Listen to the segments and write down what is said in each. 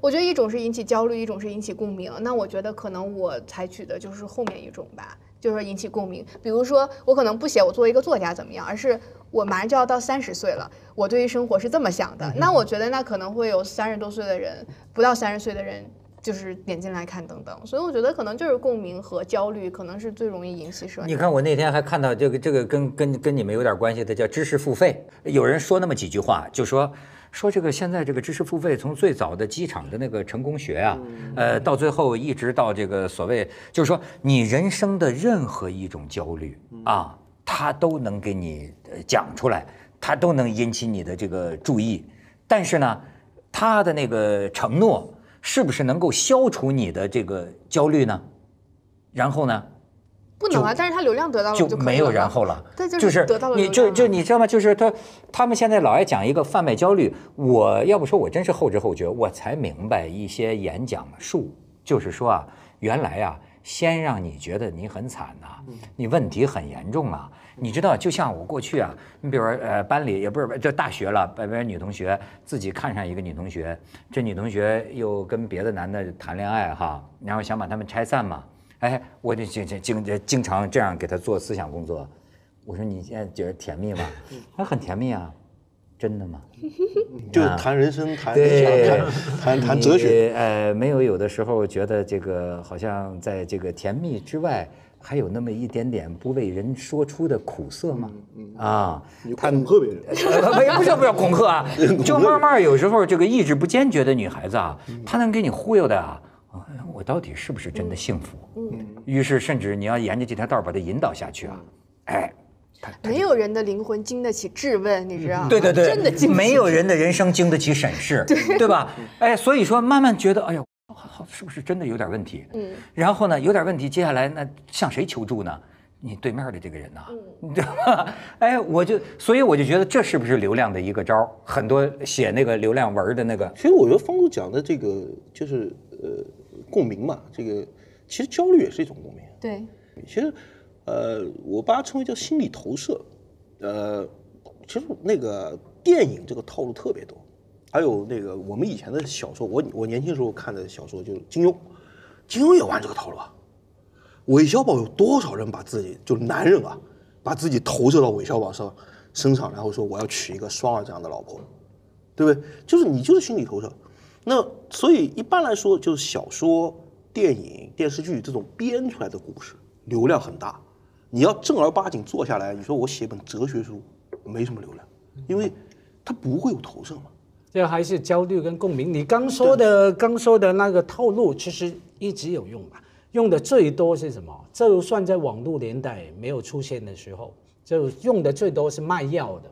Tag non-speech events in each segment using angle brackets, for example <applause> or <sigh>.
我觉得一种是引起焦虑，一种是引起共鸣。那我觉得可能我采取的就是后面一种吧，就是引起共鸣。比如说，我可能不写我作为一个作家怎么样，而是我马上就要到三十岁了，我对于生活是这么想的。那我觉得那可能会有三十多岁的人，不到三十岁的人。就是点进来看等等，所以我觉得可能就是共鸣和焦虑，可能是最容易引起社。你看我那天还看到这个这个跟跟跟你们有点关系的，叫知识付费。有人说那么几句话，就说说这个现在这个知识付费，从最早的机场的那个成功学啊，呃，到最后一直到这个所谓，就是说你人生的任何一种焦虑啊，他都能给你讲出来，他都能引起你的这个注意。但是呢，他的那个承诺。是不是能够消除你的这个焦虑呢？然后呢？不能啊！但是他流量得到了就没有然后了。就是得到了你就就你知道吗？就是他他们现在老爱讲一个贩卖焦虑。我要不说我真是后知后觉，我才明白一些演讲术，就是说啊，原来啊，先让你觉得你很惨呐，你问题很严重啊。你知道，就像我过去啊，你比如说，呃，班里也不是就大学了，班边女同学自己看上一个女同学，这女同学又跟别的男的谈恋爱哈，然后想把他们拆散嘛，哎，我就经经经经常这样给她做思想工作。我说你现在觉得甜蜜吗？还很甜蜜啊，真的吗？<laughs> 就谈人生，谈谈谈谈哲学。呃，没有，有的时候觉得这个好像在这个甜蜜之外。还有那么一点点不为人说出的苦涩吗？啊，他恐吓别人？不是不是恐吓啊，<laughs> 就慢慢有时候这个意志不坚决的女孩子啊，她能给你忽悠的啊，我到底是不是真的幸福？嗯，于是甚至你要沿着这条道把它引导下去啊，哎，没有人的灵魂经得起质问，你知道吗？对对对，真的经没有人的人生经得起审视，对对吧？哎，所以说慢慢觉得，哎呦。好，是不是真的有点问题？嗯，然后呢，有点问题，接下来那向谁求助呢？你对面的这个人呢？嗯，对吧？哎，我就，所以我就觉得这是不是流量的一个招很多写那个流量文的那个，其实我觉得方叔讲的这个就是呃共鸣嘛，这个其实焦虑也是一种共鸣。对，其实呃，我把它称为叫心理投射。呃，其实那个电影这个套路特别多。还有那个我们以前的小说，我我年轻时候看的小说就是金庸，金庸也玩这个套路啊。韦小宝有多少人把自己就是男人啊，把自己投射到韦小宝上身上，然后说我要娶一个双儿这样的老婆，对不对？就是你就是心理投射。那所以一般来说，就是小说、电影、电视剧这种编出来的故事流量很大。你要正儿八经坐下来，你说我写本哲学书，没什么流量，因为它不会有投射嘛。这还是焦虑跟共鸣。你刚说的刚说的那个套路，其实一直有用吧？用的最多是什么？就算在网络年代没有出现的时候，就用的最多是卖药的。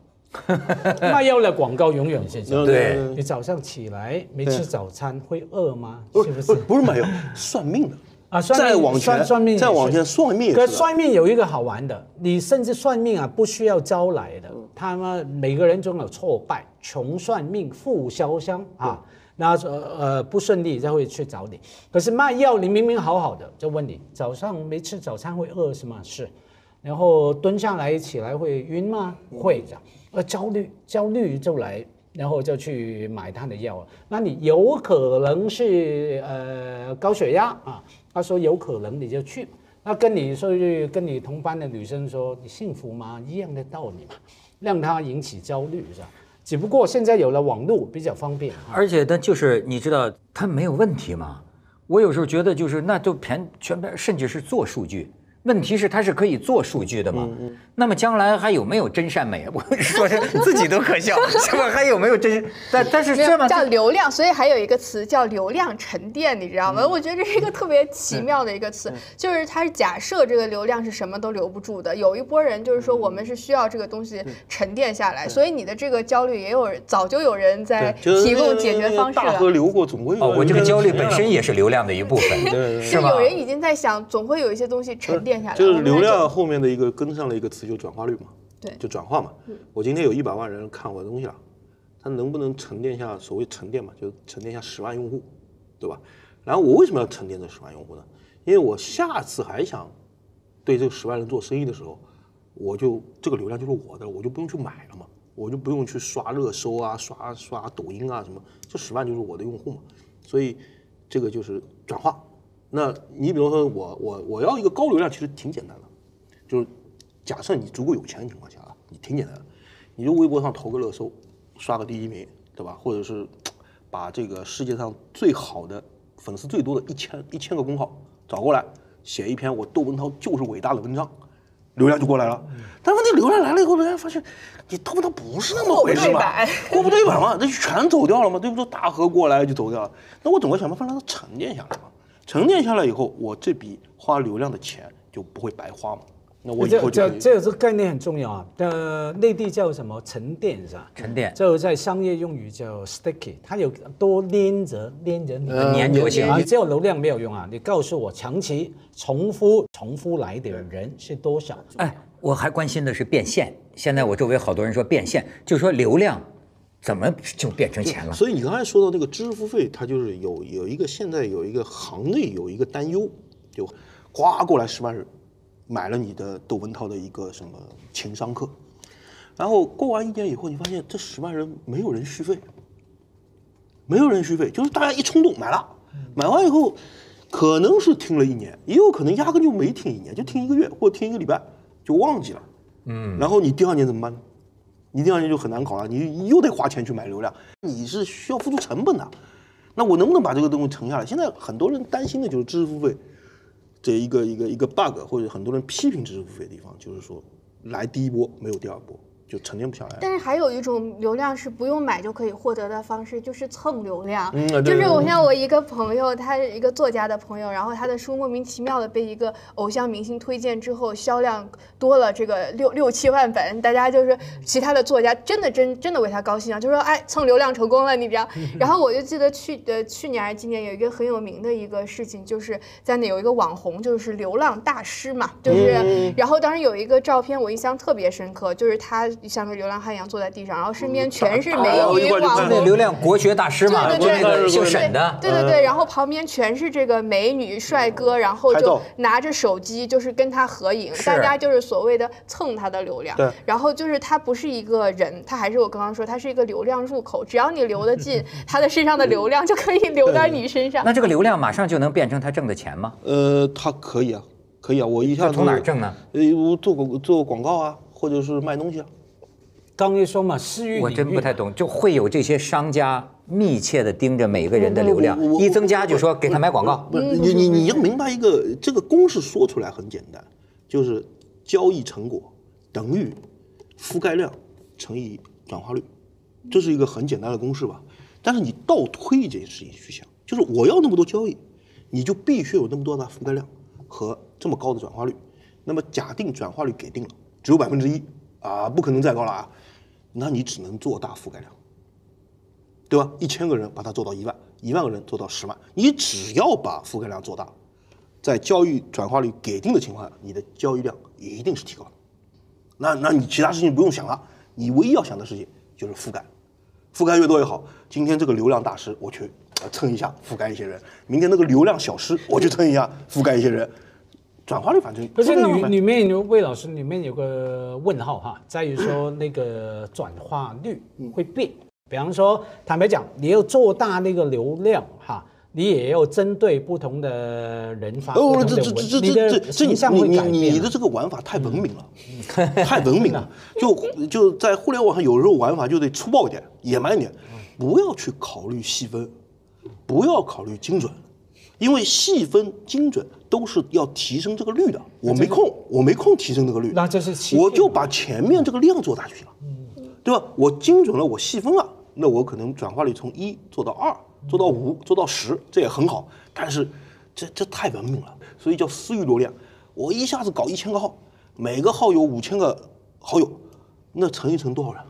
卖药的广告永远是这样。<laughs> 对，你早上起来没吃早餐会饿吗？是不是？不是卖药，算命的。啊，再往前算命，再往前算命。可算命有一个好玩的，你甚至算命啊，不需要招来的，他们每个人总有挫败，穷算命，富潇湘啊，那呃呃不顺利才会去找你。可是卖药，你明明好好的，就问你早上没吃早餐会饿是吗？是，然后蹲下来起来会晕吗？会这样，呃焦虑焦虑就来，然后就去买他的药了那你有可能是呃高血压啊。他说有可能你就去，那跟你说句跟你同班的女生说你幸福吗？一样的道理嘛，让他引起焦虑是吧？只不过现在有了网络比较方便，而且呢，就是你知道他没有问题吗？我有时候觉得就是那都全全部甚至是做数据。问题是它是可以做数据的嘛？那么将来还有没有真善美？<laughs> 我说自己都可笑，<laughs> 是吧？还有没有真？但但是这么叫流量，所以还有一个词叫流量沉淀，你知道吗？我觉得这是一个特别奇妙的一个词，就是它是假设这个流量是什么都留不住的。有一波人就是说我们是需要这个东西沉淀下来，所以你的这个焦虑也有早就有人在提供解决方式了。大河流过总会哦，我这个焦虑本身也是流量的一部分，<laughs> 对是吧？有人已经在想，总会有一些东西沉淀。就是流量后面的一个跟上了一个词，就转化率嘛，对，就转化嘛。我今天有一百万人看我的东西了，他能不能沉淀下所谓沉淀嘛，就沉淀下十万用户，对吧？然后我为什么要沉淀这十万用户呢？因为我下次还想对这十万人做生意的时候，我就这个流量就是我的，我就不用去买了嘛，我就不用去刷热搜啊、刷刷抖音啊什么，这十万就是我的用户嘛。所以这个就是转化。那你比如说我我我要一个高流量，其实挺简单的，就是假设你足够有钱的情况下啊，你挺简单的，你就微博上投个热搜，刷个第一名，对吧？或者是把这个世界上最好的粉丝最多的一千一千个公号找过来，写一篇我窦文涛就是伟大的文章，流量就过来了。但问题流量来了以后，人家发现你窦文涛不是那么回事嘛，过不对版嘛，那就全走掉了嘛，对不对？大河过来就走掉了，那我总要想办法让它沉淀下来嘛。沉淀下来以后，我这笔花流量的钱就不会白花嘛。那我以后就这这这个概念很重要啊。呃，内地叫什么沉淀是吧？沉淀这个在商业用语叫 sticky，它有多粘着粘着你，呃粘着性你，只有流量没有用啊。你告诉我长期重复重复来的人是多少？哎，我还关心的是变现。现在我周围好多人说变现，就说流量怎么就变成钱了？所以你刚才说到那个知识付费，它就是有有一个现在有一个行内有一个担忧，就哗过来十万人买了你的窦文涛的一个什么情商课，然后过完一年以后，你发现这十万人没有人续费，没有人续费，就是大家一冲动买了，买完以后可能是听了一年，也有可能压根就没听一年，就听一个月或者听一个礼拜就忘记了，嗯，然后你第二年怎么办呢？你第二年就很难搞了，你又得花钱去买流量，你是需要付出成本的。那我能不能把这个东西沉下来？现在很多人担心的就是知识付费这一个一个一个 bug，或者很多人批评知识付费的地方，就是说来第一波没有第二波，就沉淀不下来。但是还有一种流量是不用买就可以获得的方式，就是蹭流量。嗯就是我像我一个朋友，他是一个作家的朋友，然后他的书莫名其妙的被一个偶像明星推荐之后，销量多了这个六六七万本，大家就是其他的作家真的真真的为他高兴啊，就说哎蹭流量成功了，你知道？<laughs> 然后我就记得去呃去年还是今年有一个很有名的一个事情，就是在那有一个网红就是流浪大师嘛，就是、嗯然后当时有一个照片我印象特别深刻，就是他像个流浪汉一样坐在地上，然后身边全是美哦女网一块就看那红。流量国学大师嘛，对对对那个姓沈的，对对对，然后旁边全是这个美女帅哥，然后就拿着手机就是跟他合影，大家就是所谓的蹭他的流量对。然后就是他不是一个人，他还是我刚刚说，他是一个流量入口，只要你流得近，<laughs> 他的身上的流量就可以流到你身上。那这个流量马上就能变成他挣的钱吗？呃，他可以啊，可以啊，我一下从哪儿挣呢？呃，我做广做广告啊，或者是卖东西啊。刚一说嘛，私域我真不太懂，就会有这些商家密切的盯着每个人的流量一增加就说给他买广告。不是你你你要明白一个这个公式说出来很简单，就是交易成果等于覆盖量乘以转化率，这是一个很简单的公式吧？但是你倒推这件事情去想，就是我要那么多交易，你就必须有那么多的覆盖量和这么高的转化率。那么假定转化率给定了，只有百分之一啊，不可能再高了啊，那你只能做大覆盖量。对吧？一千个人把它做到一万，一万个人做到十万，你只要把覆盖量做大，在交易转化率给定的情况下，你的交易量一定是提高的。那那你其他事情不用想了，你唯一要想的事情就是覆盖，覆盖越多越好。今天这个流量大师，我去呃蹭一下覆盖一些人；明天那个流量小师，我去蹭一下覆盖一些人。转化率反正可是里里面有魏老师里面有个问号哈，在于说那个转化率会变。比方说，坦白讲，你要做大那个流量哈，你也要针对不同的人发不哦，同的这这这这文，你的这你你会改变啊。你的这个玩法太文明了，<laughs> 太文明了。<laughs> 就就在互联网上，有时候玩法就得粗暴一点、野蛮一点，不要去考虑细分，不要考虑精准，因为细分、精准都是要提升这个率的。我没空，我没空提升这个率，那这是我就把前面这个量做大就行了，对吧？我精准了，我细分了，那我可能转化率从一做到二，做到五，做到十，这也很好。但是这这太文明了，所以叫私域流量。我一下子搞一千个号，每个号有五千个好友，那乘一乘多少人？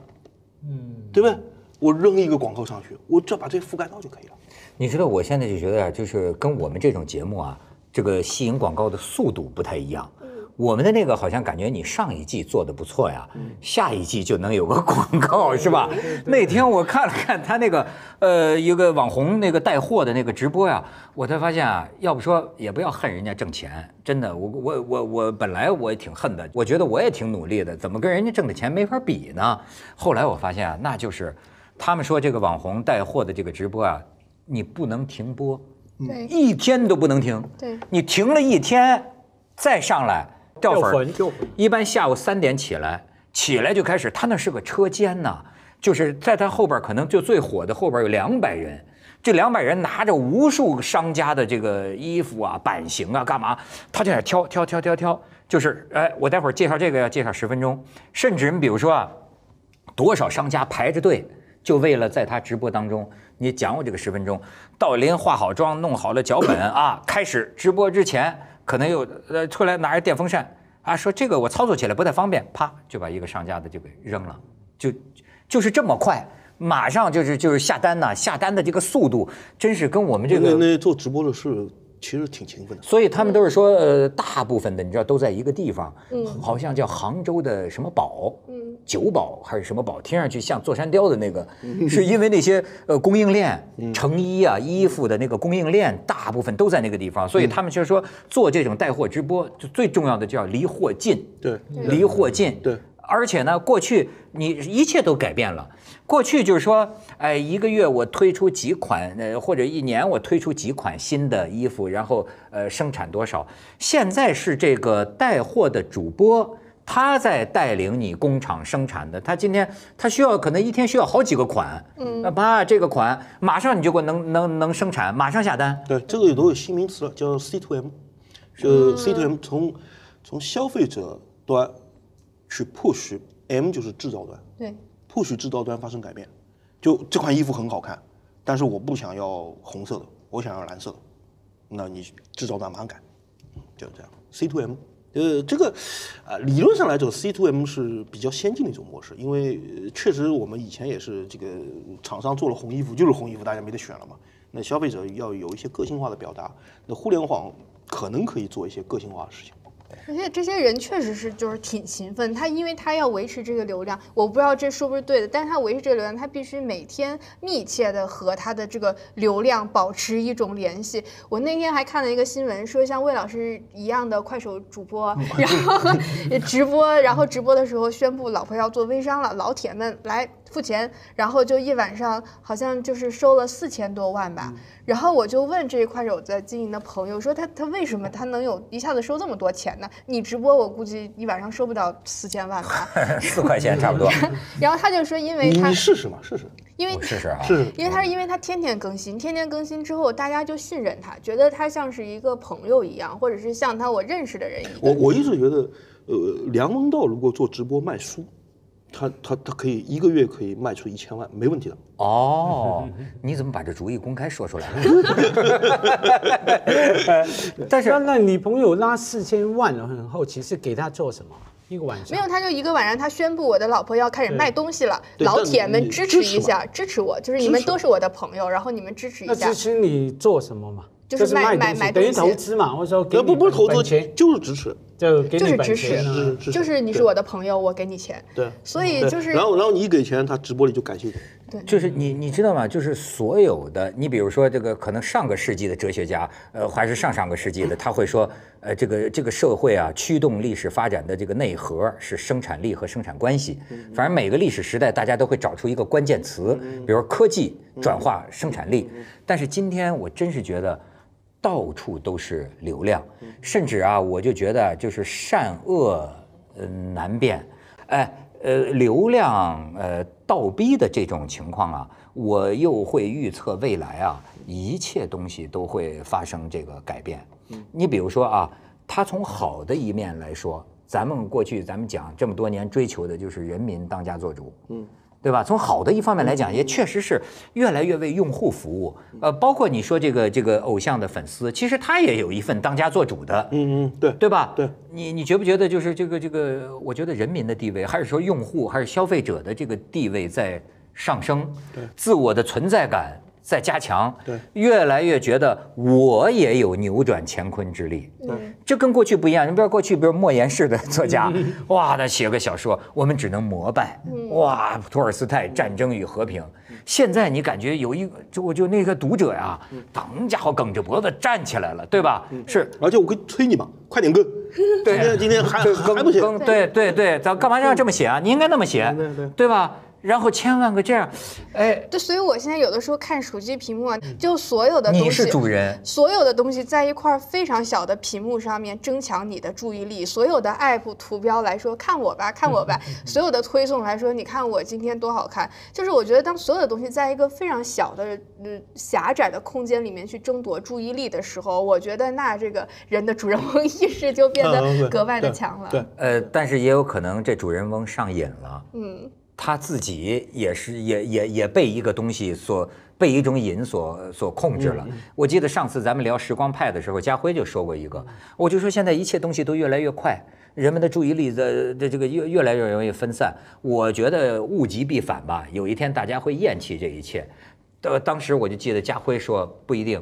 嗯，对不对？我扔一个广告上去，我只要把这覆盖到就可以了。你知道，我现在就觉得啊，就是跟我们这种节目啊，这个吸引广告的速度不太一样。我们的那个好像感觉你上一季做的不错呀，下一季就能有个广告是吧？那天我看了看他那个呃一个网红那个带货的那个直播呀，我才发现啊，要不说也不要恨人家挣钱，真的，我我我我本来我也挺恨的，我觉得我也挺努力的，怎么跟人家挣的钱没法比呢？后来我发现啊，那就是他们说这个网红带货的这个直播啊，你不能停播，对。一天都不能停。对。你停了一天，再上来掉粉儿。掉粉一般下午三点起来，起来就开始，他那是个车间呐，就是在他后边可能就最火的后边有两百人，这两百人拿着无数商家的这个衣服啊、版型啊，干嘛？他就在那挑挑挑挑挑，就是哎，我待会儿介绍这个要介绍十分钟，甚至你比如说啊，多少商家排着队，就为了在他直播当中，你讲我这个十分钟，到临化好妆、弄好了脚本 <coughs> 啊，开始直播之前，可能又呃出来拿着电风扇啊，说这个我操作起来不太方便，啪就把一个商家的就给扔了，就就是这么快。马上就是就是下单呐、下单的这个速度真是跟我们这个那那做直播的是其实挺勤奋的。所以他们都是说，呃，大部分的你知道都在一个地方，嗯，好像叫杭州的什么堡，嗯，九堡还是什么堡，听上去像座山雕的那个，是因为那些呃供应链、成衣啊、衣服的那个供应链，大部分都在那个地方，所以他们就是说做这种带货直播，就最重要的叫离货近，对，离货近，对。而且呢，过去你一切都改变了。过去就是说，哎，一个月我推出几款，呃，或者一年我推出几款新的衣服，然后呃生产多少。现在是这个带货的主播，他在带领你工厂生产的。他今天他需要可能一天需要好几个款，嗯，那把这个款马上你就给我能能能生产，马上下单。对，这个都有新名词了，叫 C to M，就 C to M 从从消费者端去 push，M 就是制造端对，push 制造端发生改变。就这款衣服很好看，但是我不想要红色的，我想要蓝色的，那你制造端马上改，就是这样。C to M，呃，这个啊、理论上来讲，C to M 是比较先进的一种模式，因为呃确实我们以前也是这个厂商做了红衣服就是红衣服，大家没得选了嘛。那消费者要有一些个性化的表达，那互联网可能可以做一些个性化的事情。而且这些人确实是就是挺勤奋，他因为他要维持这个流量，我不知道这是不是对的，但是他维持这个流量，他必须每天密切的和他的这个流量保持一种联系。我那天还看了一个新闻，说像魏老师一样的快手主播，然后 <laughs> 直播，然后直播的时候宣布老婆要做微商了，老铁们来付钱，然后就一晚上好像就是收了四千多万吧。然后我就问这一快手在经营的朋友说他他为什么他能有一下子收这么多钱呢？你直播我估计一晚上收不到四千万吧。<laughs> 四块钱差不多，<laughs> 然后他就说，因为他你试试嘛，试试，因为我试试啊。试试。因为他是因为他天天更新，天天更新之后，大家就信任他，觉得他像是一个朋友一样，或者是像他我认识的人一样。我我一直觉得，呃，梁文道如果做直播卖书，他他他可以一个月可以卖出一千万，没问题的。哦，你怎么把这主意公开说出来了？<laughs> 但是那那你朋友拉四千万，我很好奇是给他做什么？一个晚上没有，他就一个晚上，他宣布我的老婆要开始卖东西了，老铁们支持支持嘛一下，支持我，就是你们都是我的朋友，然后你们支持一下那支。持你做什么嘛？就是卖买卖东西等于买东西投资嘛。我说给呃，你不不是投资钱，，就是支持。就给你就是支持就是你是我的朋友，我给你钱。对，所以就是然后然后你一给钱，他直播里就感兴趣。就是你你知道吗？就是所有的，你比如说这个可能上个世纪的哲学家，呃，还是上上个世纪的，他会说，呃，这个这个社会啊，驱动历史发展的这个内核是生产力和生产关系。反正每个历史时代，大家都会找出一个关键词，比如科技转化生产力。但是今天我真是觉得。到处都是流量，甚至啊，我就觉得就是善恶呃难辨，哎呃流量呃倒逼的这种情况啊，我又会预测未来啊，一切东西都会发生这个改变。你比如说啊，它从好的一面来说，咱们过去咱们讲这么多年追求的就是人民当家作主，嗯。对吧？从好的一方面来讲，也确实是越来越为用户服务。呃，包括你说这个这个偶像的粉丝，其实他也有一份当家做主的，嗯嗯，对对吧？对，你你觉不觉得就是这个这个？我觉得人民的地位，还是说用户，还是消费者的这个地位在上升，对自我的存在感在加强，对，越来越觉得我也有扭转乾坤之力。对，这跟过去不一样。你比如过去，比如莫言式的作家，哇，他写个小说，我们只能膜拜，哇，托尔斯泰《战争与和平》。现在你感觉有一个，就我就那个读者呀，当家伙梗着脖子站起来了，对吧？是而且我可以催你嘛，快点更。今天今天还对还不行。更对对对，咱干嘛要这么写啊？你应该那么写，对对对吧？然后千万个这样，哎，对，所以我现在有的时候看手机屏幕啊，就所有的东西，你是主人，所有的东西在一块非常小的屏幕上面增强你的注意力。所有的 app 图标来说，看我吧，看我吧；所有的推送来说，你看我今天多好看。就是我觉得，当所有的东西在一个非常小的、呃狭窄的空间里面去争夺注意力的时候，我觉得那这个人的主人翁意识就变嗯得格外的强了。对，呃，但是也有可能这主人翁上瘾了。嗯，他自己也是也也也被一个东西所被一种瘾所所控制了。我记得上次咱们聊时光派的时候，家辉就说过一个，我就说现在一切东西都越来越快，人们的注意力的的这个越越来越容易分散。我觉得物极必反吧，有一天大家会厌弃这一切。呃，当时我就记得家辉说不一定，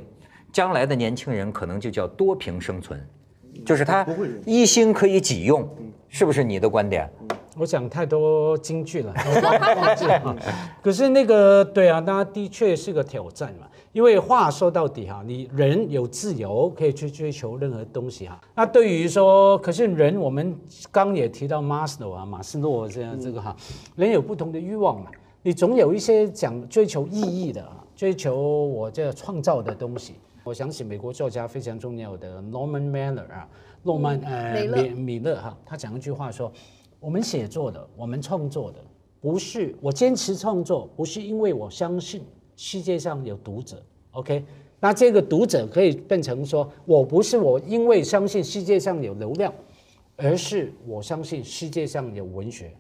将来的年轻人可能就叫多屏生存，就是他一心可以几用，是不是你的观点？我讲太多京剧了，<laughs> 我忘记了啊。可是那个对啊，那的确是个挑战嘛。因为话说到底哈，你人有自由，可以去追求任何东西哈。那对于说，可是人我们刚也提到马斯洛啊，马斯洛这样这个哈，人有不同的欲望嘛。你总有一些讲追求意义的啊，追求我这创造的东西。我想起美国作家非常重要的 Norman Mailer 啊，诺曼呃米勒哈，他讲一句话说：我们写作的，我们创作的，不是我坚持创作，不是因为我相信世界上有读者，OK？那这个读者可以变成说，我不是我因为相信世界上有流量，而是我相信世界上有文学。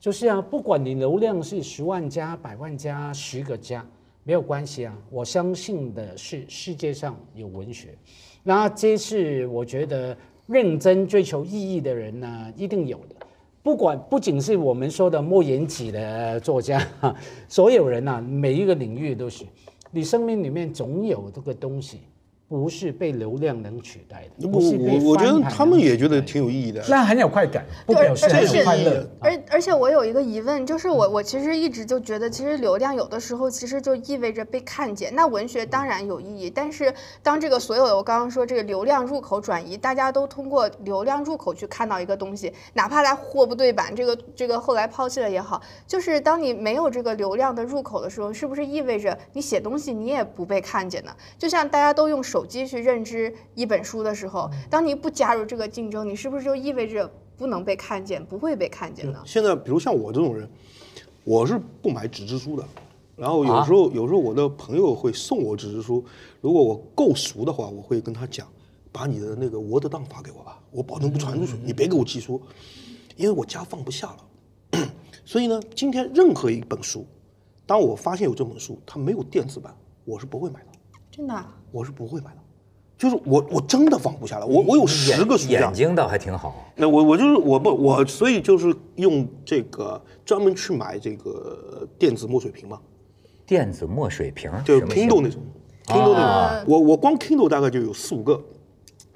就是啊，不管你流量是十万加、百万加、十个加，没有关系啊。我相信的是世界上有文学，那这是我觉得认真追求意义的人呢，一定有的。不管不仅是我们说的莫言几的作家，哈，<laughs> 所有人呐、每一个领域都是，你生命里面总有这个东西，不是被流量能取代的。我不是被我我觉得他们也觉得挺有意义的。那很有快感，不对表示快乐。而而且我有一个疑问，就是我我其实一直就觉得，其实流量有的时候其实就意味着被看见。那文学当然有意义，但是当这个所有的我刚刚说这个流量入口转移，大家都通过流量入口去看到一个东西，哪怕它货不对版，这个这个后来抛弃了也好，就是当你没有这个流量的入口的时候，是不是意味着你写东西你也不被看见呢？就像大家都用手机去认知一本书的时候，当你不加入这个竞争，你是不是就意味着不能被看见，不会被看见呢？现在比如像我这种人，我是不买纸质书的。然后有时候、有时候我的朋友会送我纸质书，如果我够熟的话，我会跟他讲，把你的那个 Word 档发给我吧，我保证不传出去，你别给我寄书，因为我家放不下了。所以呢，今天任何一本书，当我发现有这本书，它没有电子版，我是不会买的，真的啊、我是不会买的。就是我我真的放不下来，我我有十个书架眼，睛倒还挺好。那我我就是我不我，所以就是用这个专门去买这个电子墨水屏嘛，电子墨水瓶，就是 Kindle 那种，Kindle 那啊种，我我光 Kindle 大概就有四五个，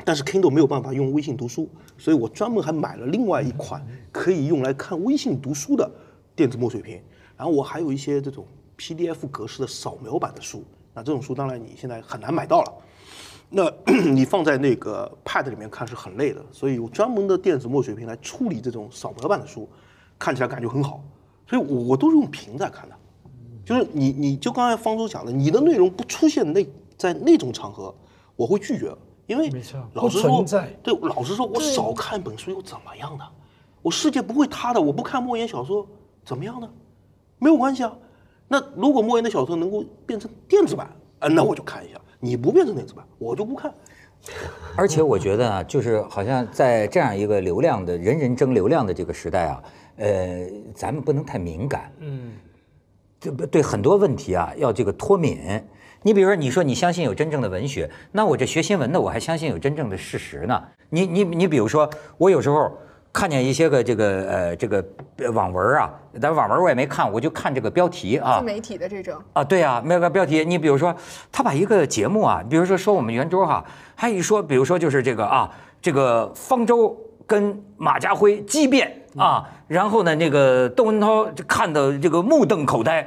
但是 Kindle 没有办法用微信读书，所以我专门还买了另外一款可以用来看微信读书的电子墨水屏，然后我还有一些这种 PDF 格式的扫描版的书，那这种书当然你现在很难买到了。那 <coughs> 你放在那个 Pad 里面看是很累的，所以有专门的电子墨水屏来处理这种扫描版的书，看起来感觉很好。所以我我都是用屏在看的，就是你你就刚才方舟讲的，你的内容不出现那在那种场合，我会拒绝，因为没错老实说不存在，对，老实说，我少看本书又怎么样呢？我世界不会塌的，我不看莫言小说怎么样呢？没有关系啊。那如果莫言的小说能够变成电子版，啊，那我就看一下。你不变成电子版，我就不看。而且我觉得啊，就是好像在这样一个流量的人人争流量的这个时代啊，呃，咱们不能太敏感，嗯，对不对？很多问题啊，要这个脱敏。你比如说，你说你相信有真正的文学，那我这学新闻的，我还相信有真正的事实呢。你你你，比如说，我有时候看见一些个这个呃这个网文啊，但网文我也没看，我就看这个标题啊，自媒体的这种，啊，对呀、那个标题，你比如说，他把一个节目啊，比如说说我们圆桌哈、还一说，比如说就是这个啊，这个方舟跟马家辉激辩，啊，然后呢，那个窦文涛就看到这个目瞪口呆，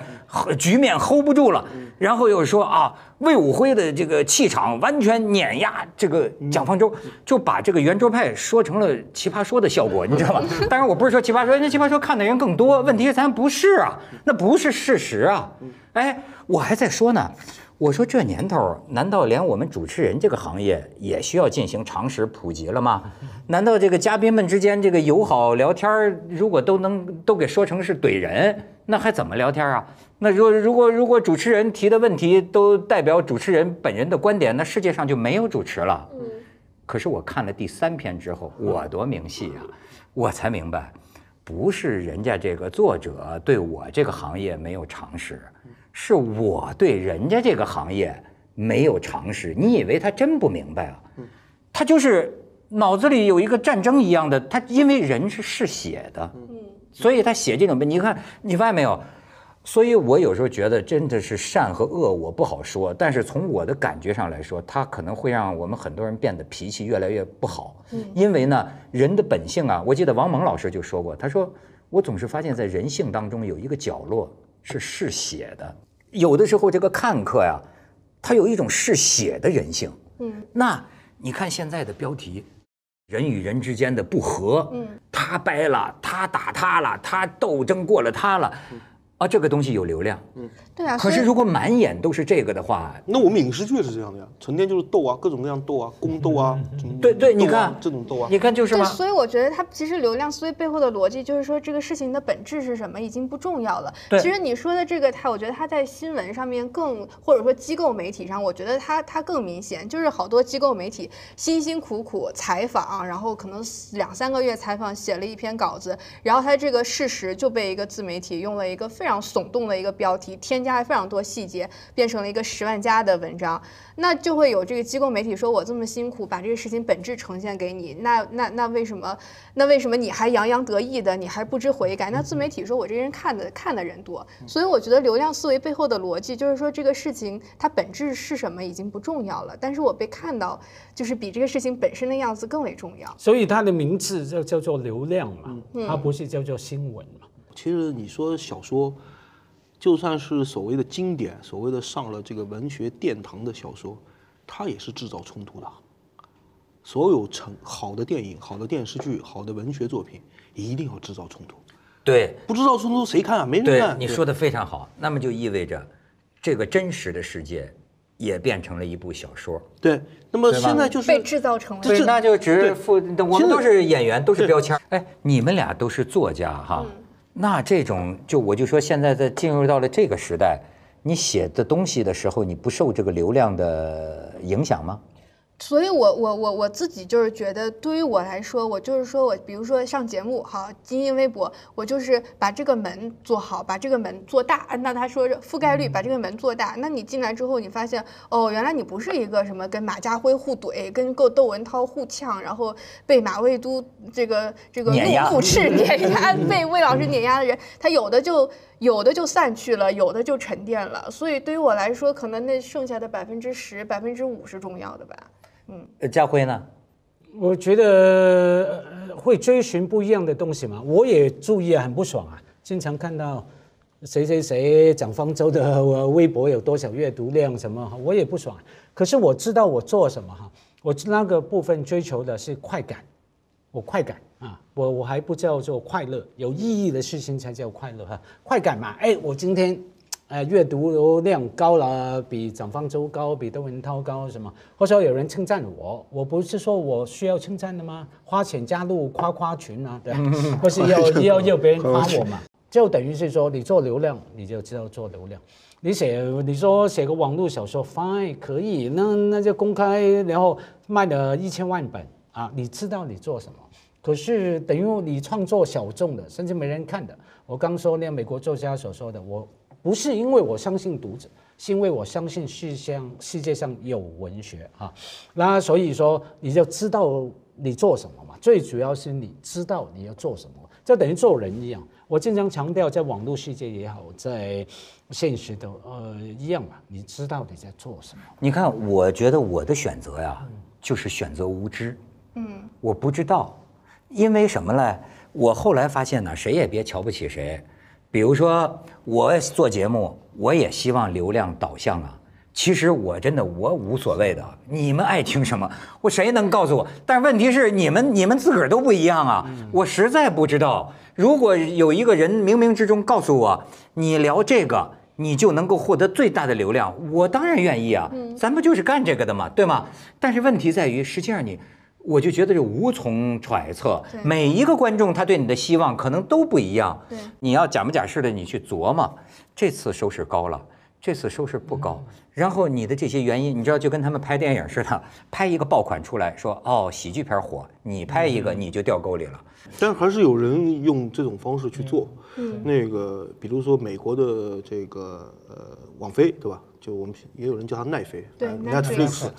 局面 hold 不住了，然后又说啊，魏武辉的这个气场完全碾压这个蒋方舟，就把这个圆桌派说成了奇葩说的效果，你知道吗？当然我不是说奇葩说，那奇葩说看的人更多，问题是咱不是啊，那不是事实啊。哎，我还在说呢。我说这年头，难道连我们主持人这个行业也需要进行常识普及了吗？难道这个嘉宾们之间这个友好聊天儿，如果都能都给说成是怼人，那还怎么聊天啊？那如果如果如果主持人提的问题都代表主持人本人的观点，那世界上就没有主持了。可是我看了第三篇之后，我多明细啊！我才明白，不是人家这个作者对我这个行业没有常识。是我对人家这个行业没有常识，你以为他真不明白啊？他就是脑子里有一个战争一样的，他因为人是嗜血的，所以他写这种文，你看你发现没有？所以我有时候觉得真的是善和恶我不好说，但是从我的感觉上来说，他可能会让我们很多人变得脾气越来越不好。因为呢，人的本性啊，我记得王蒙老师就说过，他说我总是发现在人性当中有一个角落是嗜血的。有的时候，这个看客呀，他有一种嗜血的人性。嗯，那你看现在的标题，人与人之间的不和，嗯，他掰了，他打他了，他斗争过了他了。啊，这个东西有流量，嗯，对啊。可是如果满眼都是这个的话，那我们影视剧是这样的呀，成天就是斗啊，各种各样斗啊，宫斗啊，对对，你看这种斗啊，你看就是吗？所以我觉得它其实流量思维背后的逻辑就是说，这个事情的本质是什么已经不重要了。其实你说的这个，它我觉得它在新闻上面更，或者说机构媒体上，我觉得它它更明显，就是好多机构媒体辛辛苦苦采访，然后可能两三个月采访写了一篇稿子，然后它这个事实就被一个自媒体用了一个非常耸动的一个。个标题添加了非常多细节，变成了一个十万加的文章，那就会有这个机构媒体说：“我这么辛苦把这个事情本质呈现给你，那那那为什么？那为什么你还洋洋得意的？你还不知悔改？”那自媒体说：“我这人看的看的人多，所以我觉得流量思维背后的逻辑就是说，这个事情它本质是什么已经不重要了，但是我被看到就是比这个事情本身的样子更为重要。所以它的名字就叫做流量嘛，它不是叫做新闻嘛。其实你说小说。就算是所谓的经典，所谓的上了这个文学殿堂的小说，它也是制造冲突的。所有成好的电影、好的电视剧、好的文学作品，一定要制造冲突。对，不制造冲突谁看啊？没人看。你说的非常好，那么就意味着，这个真实的世界也变成了一部小说。对，那么现在就是被制造成了。对，那就只负我们都是演员，都是标签。哎，你们俩都是作家哈。那这种就我就说，现在在进入到了这个时代，你写的东西的时候，你不受这个流量的影响吗？所以，我我我我自己就是觉得，对于我来说，我就是说我，比如说上节目，好经营微博，我就是把这个门做好，把这个门做大。按照他说覆盖率，把这个门做大。那你进来之后，你发现哦，原来你不是一个什么跟马家辉互怼，跟够窦文涛互呛，然后被马未都这个这个怒怒斥 <laughs> 碾压，被魏老师碾压的人，他有的就有的就散去了，有的就沉淀了。所以对于我来说，可能那剩下的百分之十、百分之五是重要的吧。嗯，家辉呢？我觉得会追寻不一样的东西嘛。我也注意啊很不爽啊，经常看到谁谁谁讲方舟的微博有多少阅读量什么，我也不爽。可是我知道我做什么哈，我那个部分追求的是快感，我快感啊，我我还不叫做快乐，有意义的事情才叫快乐哈，快感嘛。哎，我今天。呃，阅读量高了，比蒋方舟高，比窦文涛高，什么？或者说有人称赞我，我不是说我需要称赞的吗？花钱加入夸夸群啊，对吧？<laughs> 或是要要要别人夸我嘛？就等于是说，你做流量，你就知道做流量。你写，你说写个网络小说，fine，可以，那那就公开，然后卖了一千万本啊，你知道你做什么？可是等于你创作小众的，甚至没人看的。我刚说那美国作家所说的，我。不是因为我相信读者，是因为我相信世上世界上有文学啊。那所以说你就知道你做什么嘛。最主要是你知道你要做什么，就等于做人一样。我经常强调，在网络世界也好，在现实的呃一样嘛。你知道你在做什么？你看，我觉得我的选择呀，就是选择无知。嗯，我不知道，因为什么呢？我后来发现呢，谁也别瞧不起谁。比如说我做节目，我也希望流量导向啊。其实我真的我无所谓的，你们爱听什么，我谁能告诉我？但是问题是你们你们自个儿都不一样啊，我实在不知道。如果有一个人冥冥之中告诉我，你聊这个，你就能够获得最大的流量，我当然愿意啊。咱不就是干这个的嘛，对吗？但是问题在于，实际上你。我就觉得就无从揣测，每一个观众他对你的希望可能都不一样。对你要假模假式的你去琢磨，这次收视高了，这次收视不高，然后你的这些原因，你知道就跟他们拍电影似的，拍一个爆款出来说哦喜剧片火，你拍一个你就掉沟里了。但还是有人用这种方式去做。嗯，那个比如说美国的这个呃网飞，对吧？就我们也有人叫它奈飞，对呃 Netflix Netflix，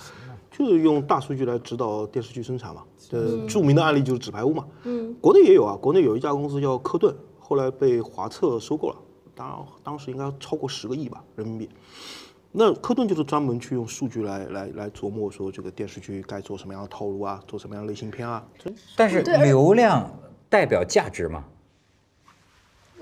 就是用大数据来指导电视剧生产嘛。呃著名的案例就是《纸牌屋》嘛。嗯，国内也有啊，国内有一家公司叫科顿，后来被华策收购了，当当时应该超过十个亿吧人民币。那科顿就是专门去用数据来来来琢磨说这个电视剧该做什么样的套路啊，做什么样的类型片啊。但是流量代表价值吗？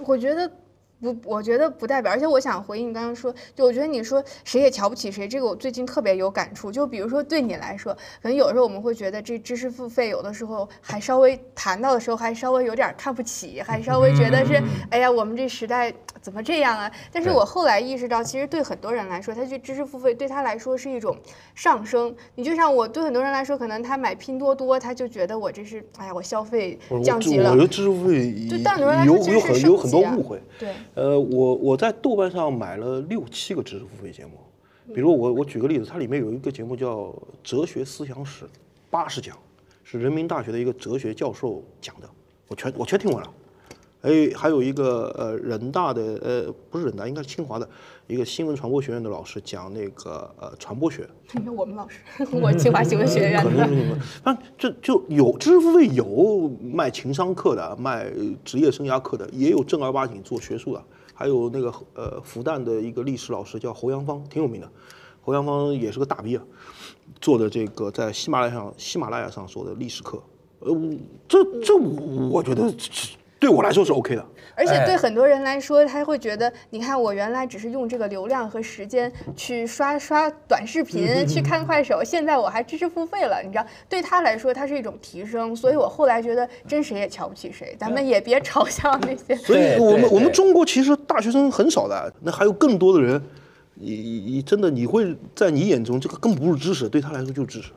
我觉得不，我觉得不代表。而且我想回应你刚刚说，就我觉得你说谁也瞧不起谁，这个我最近特别有感触。就比如说对你来说，可能有时候我们会觉得这知识付费有的时候还稍微谈到的时候还稍微有点看不起，还稍微觉得是哎呀我们这时代怎么这样啊？但是我后来意识到，其实对很多人来说，他去知识付费对他来说是一种上升。你就像我对很多人来说，可能他买拼多多，他就觉得我这是哎呀我消费降级了我觉。得知识付费就对很多人来说有其实是有很有很多误会。对，呃，我我在豆瓣上买了六七个知识付费节目，比如我我举个例子，它里面有一个节目叫《哲学思想史》，八十讲，是人民大学的一个哲学教授讲的，我全我全听完了。哎，还有一个呃人大的呃不是人大，应该是清华的一个新闻传播学院的老师讲那个呃传播学，我们老师，我清华新闻学院可能的。是你们，<laughs> 但这就有知识付费有卖情商课的，卖职业生涯课的，也有正儿八经做学术的，还有那个呃复旦的一个历史老师叫侯阳芳，挺有名的，侯阳芳也是个大逼啊，做的这个在喜马拉雅上喜马拉雅上说的历史课，呃，这这我觉得对我来说是 OK 的。而且对哎很多人来说，他会觉得，你看我原来只是用这个流量和时间去刷刷短视频，去看快手，现在我还知识付费了，你知道，对他来说，它是一种提升。所以我后来觉得，真谁也瞧不起谁，咱们也别嘲笑那些。<laughs> 所以我们我们中国其实大学生很少的，那还有更多的人，你你你真的你会在你眼中这个更不是知识，对他来说就是知识。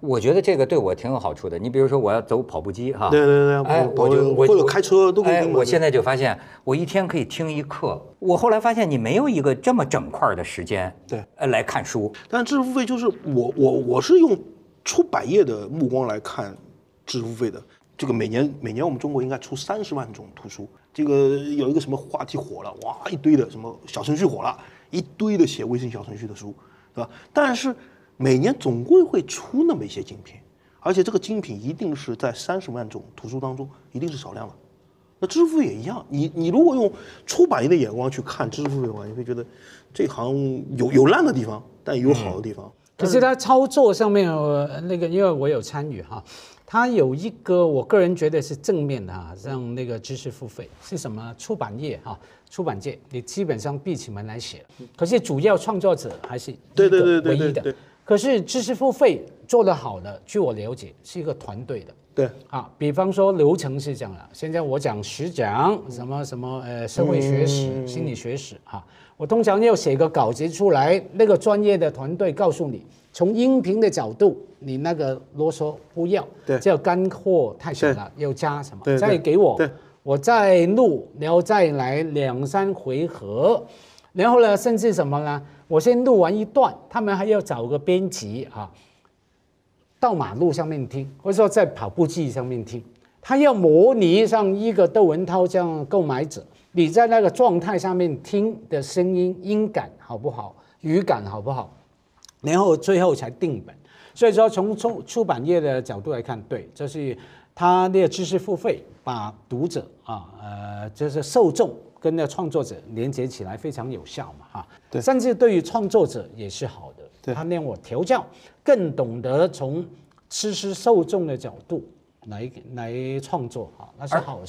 我觉得这个对我挺有好处的。你比如说我要走跑步机哈，对对对哎，我我就我我或者开车都可以哎，我现在就发现，我一天可以听一课。我后来发现，你没有一个这么整块的时间，对，呃，来看书。但知识付费就是我我我是用出版业的目光来看知识付费的。这个每年每年我们中国应该出三十万种图书，这个有一个什么话题火了，哇，一堆的什么小程序火了，一堆的写微信小程序的书，对吧？但是每年总归会出那么一些精品，而且这个精品一定是在三十万种图书当中一定是少量的。那知识付费也一样，你你如果用出版业的眼光去看知识付费的话，你会觉得这行有有烂的地方，但也有好的地方。可是它操作上面，呃，那个因为我有参与哈，它有一个我个人觉得是正面的哈，让那个知识付费是什么？出版业哈，出版界你基本上闭起门来写，可是主要创作者还是对对对对唯一的对对。可是知识付费做得好的，据我了解是一个团队的。对，啊，比方说流程是这样的，现在我讲十讲什么什么呃社会学史、心理学史啊，我通常要写个稿子出来，那个专业的团队告诉你，从音频的角度，你那个啰嗦不要，对。这干货太少了，要加什么，再给我，我再录，然后再来两三回合，然后呢，甚至什么呢？我先录完一段，他们还要找个编辑啊，到马路上面听，或者说在跑步机上面听，他要模拟上一个窦文涛这样购买者，你在那个状态上面听的声音音感好不好，语感好不好，然后最后才定本。所以说，从出出版业的角度来看，对，这是他那个知识付费，把读者啊，呃，就是受众跟那创作者连接起来非常有效嘛，哈。对。甚至对于创作者也是好的，对。他让我调教，更懂得从吃吃受众的角度来来创作哈，那是好